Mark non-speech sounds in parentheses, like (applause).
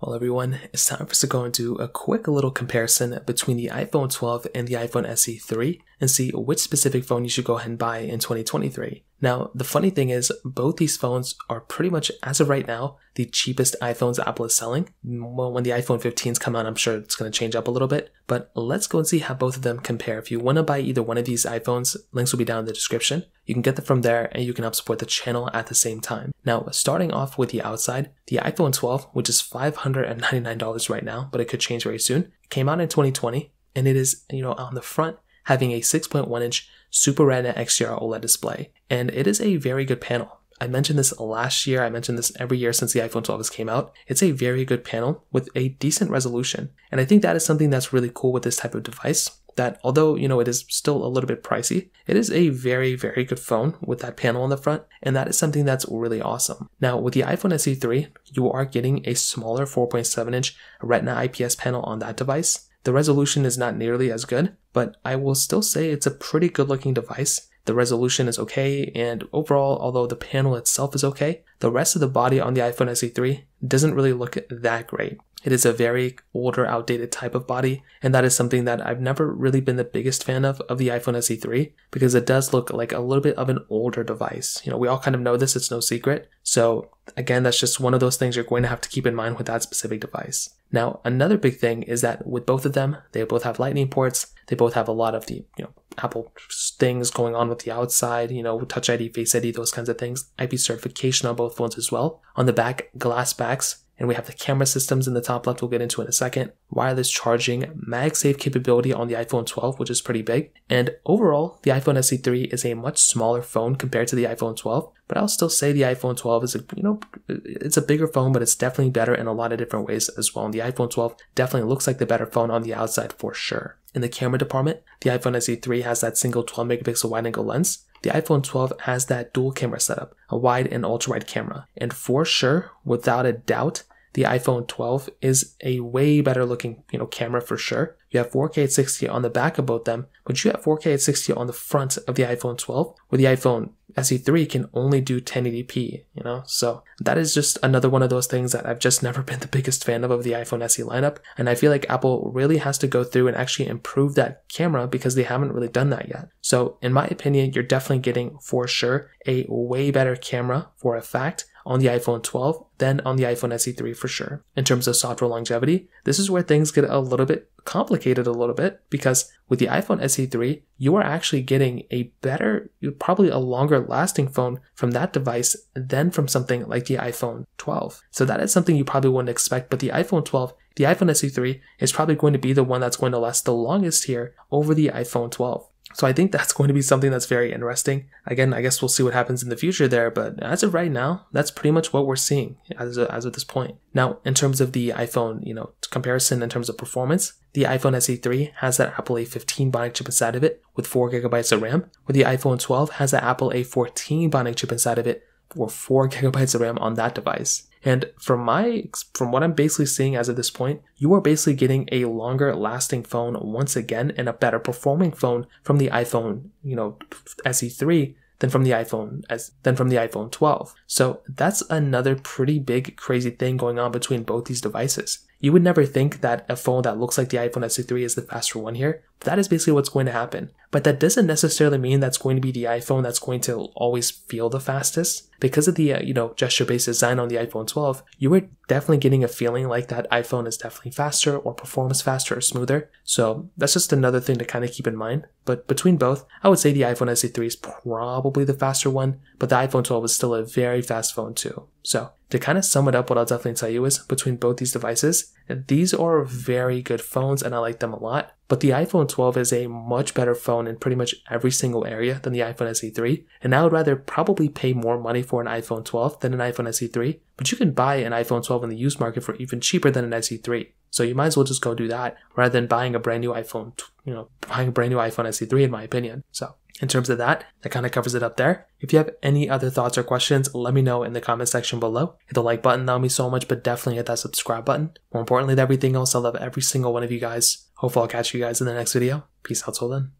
Well, everyone, it's time for us to go and do a quick little comparison between the iPhone 12 and the iPhone SE 3 and see which specific phone you should go ahead and buy in 2023. Now, the funny thing is, both these phones are pretty much, as of right now, the cheapest iPhones Apple is selling. Well, when the iPhone 15s come out, I'm sure it's going to change up a little bit, but let's go and see how both of them compare. If you want to buy either one of these iPhones, links will be down in the description. You can get them from there and you can help support the channel at the same time. Now, starting off with the outside, the iPhone 12, which is $599 right now, but it could change very soon, came out in 2020 and it is, you know, on the front having a 6.1 inch Super Retina XDR OLED display, and it is a very good panel. I mentioned this last year, I mentioned this every year since the iPhone 12 has came out. It's a very good panel with a decent resolution. And I think that is something that's really cool with this type of device. That although, you know, it is still a little bit pricey, it is a very, very good phone with that panel on the front, and that is something that's really awesome. Now, with the iPhone SE 3, you are getting a smaller 4.7 inch Retina IPS panel on that device, the resolution is not nearly as good, but I will still say it's a pretty good looking device. The resolution is okay, and overall, although the panel itself is okay, the rest of the body on the iPhone SE3 doesn't really look that great. It is a very older, outdated type of body, and that is something that I've never really been the biggest fan of of the iPhone SE3 because it does look like a little bit of an older device. You know, we all kind of know this, it's no secret. So, again, that's just one of those things you're going to have to keep in mind with that specific device. Now, another big thing is that with both of them, they both have lightning ports. They both have a lot of the, you know, Apple things going on with the outside, you know, Touch ID, Face ID, those kinds of things. IP certification on both phones as well. On the back, glass backs and we have the camera systems in the top left we'll get into in a second, wireless charging, MagSafe capability on the iPhone 12, which is pretty big, and overall, the iPhone SE3 is a much smaller phone compared to the iPhone 12, but I'll still say the iPhone 12 is a, you know, it's a bigger phone, but it's definitely better in a lot of different ways as well, and the iPhone 12 definitely looks like the better phone on the outside for sure. In the camera department, the iPhone SE3 has that single 12 megapixel wide angle lens, the iPhone 12 has that dual camera setup, a wide and ultra wide camera. And for sure, without a doubt, the iPhone 12 is a way better looking, you know, camera for sure. You have 4K at 60 on the back of both them, but you have 4K at 60 on the front of the iPhone 12, where the iPhone SE3 can only do 1080p, you know? So that is just another one of those things that I've just (laughs) never been the biggest fan of of the iPhone SE lineup. And I feel like Apple really has to go through and actually improve that camera because they haven't really done that yet. So in my opinion, you're definitely getting for sure a way better camera for a fact on the iPhone 12 than on the iPhone SE3 for sure. In terms of software longevity, this is where things get a little bit complicated a little bit because with the iPhone SE3, you are actually getting a better, probably a longer lasting phone from that device than from something like the iPhone 12. So that is something you probably wouldn't expect, but the iPhone 12, the iPhone SE3 is probably going to be the one that's going to last the longest here over the iPhone 12. So I think that's (laughs) going to be something that's very interesting. Again, I guess we'll see what happens in the future there, but as of right now, that's pretty much what we're seeing as of, as of this point. Now, in terms of the iPhone, you know, comparison in terms of performance, the iPhone SE3 has that Apple A15 Bionic chip inside of it with 4 gigabytes of RAM, where the iPhone 12 has that Apple A14 Bionic chip inside of it or 4 gigabytes of RAM on that device. And from my from what I'm basically seeing as of this point, you are basically getting a longer lasting phone once again and a better performing phone from the iPhone, you know, SE3 than from the iPhone as than from the iPhone 12. So that's another pretty big crazy thing going on between both these devices. You would never think that a phone that looks like the iPhone SE3 is the faster one here, but that is basically what's going to happen. But that doesn't necessarily mean that's going to be the iPhone that's going to always feel the fastest. Because of the, uh, you know, gesture-based design on the iPhone 12, you are definitely getting a feeling like that iPhone is definitely faster or performs faster or smoother. So that's just another thing to kind of keep in mind. But between both, I would say the iPhone SE3 is probably the faster one, but the iPhone 12 is still a very fast phone too. So to kind of sum it up, what I'll definitely tell you is between both these devices, these are very good phones and I like them a lot. But the iPhone 12 is a much better phone in pretty much every single area than the iPhone SE3. And I would rather probably pay more money for an iPhone 12 than an iPhone SE3. But you can buy an iPhone 12 in the used market for even cheaper than an SE3. So you might as well just go do that rather than buying a brand new iPhone, you know, buying a brand new iPhone SE3 in my opinion. So in terms of that, that kind of covers it up there. If you have any other thoughts or questions, let me know in the comment section below. Hit the like button, that would mean so much, but definitely hit that subscribe button. More importantly than everything else, I love every single one of you guys. Hopefully I'll catch you guys in the next video. Peace out till then.